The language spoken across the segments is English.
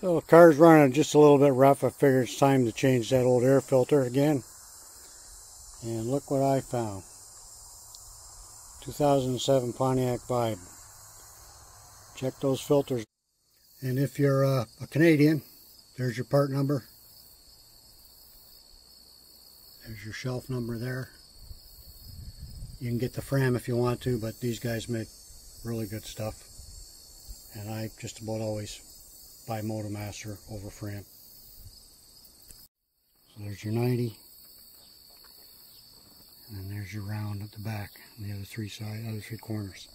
So the car's running just a little bit rough. I figured it's time to change that old air filter again. And look what I found. 2007 Pontiac Vibe. Check those filters. And if you're uh, a Canadian, there's your part number. There's your shelf number there. You can get the Fram if you want to, but these guys make really good stuff. And I just about always buy Motomaster over Fram. So there's your 90. And there's your round at the back the other three side, other three corners.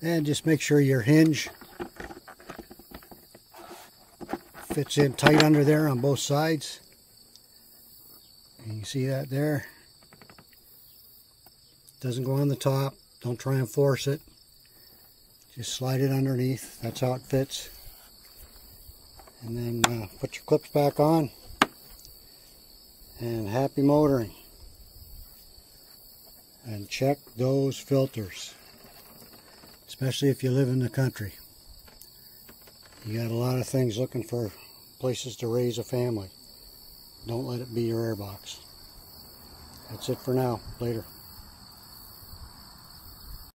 And just make sure your hinge fits in tight under there on both sides. And you see that there? Doesn't go on the top. Don't try and force it. Just slide it underneath. That's how it fits. And then uh, put your clips back on. And happy motoring. And check those filters. Especially if you live in the country. You got a lot of things looking for places to raise a family. Don't let it be your airbox. That's it for now. Later.